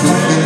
Yeah.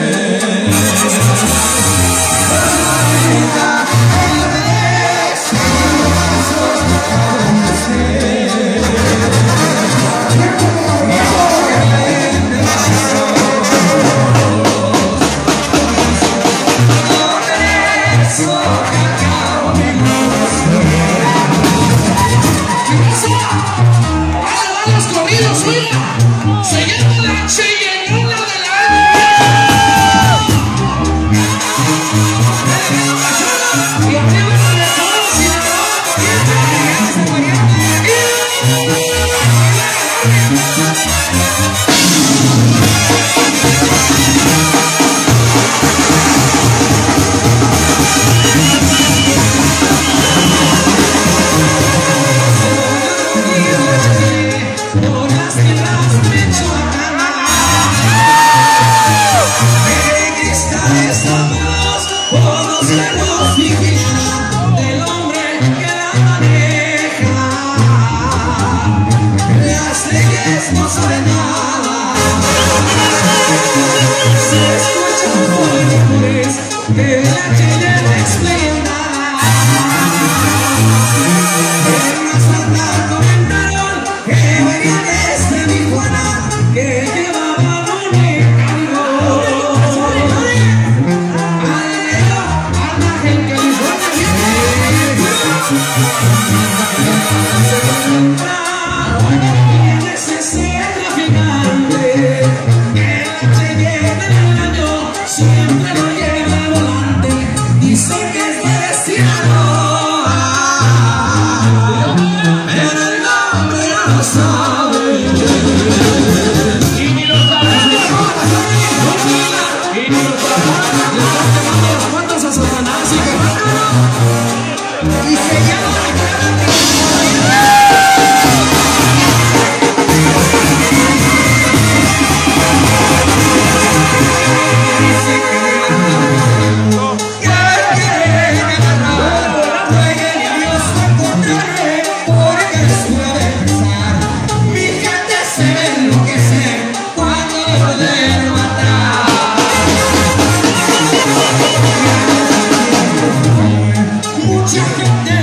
Esto se llama El Amigo Satanás y que... ¡Y que ya! Así su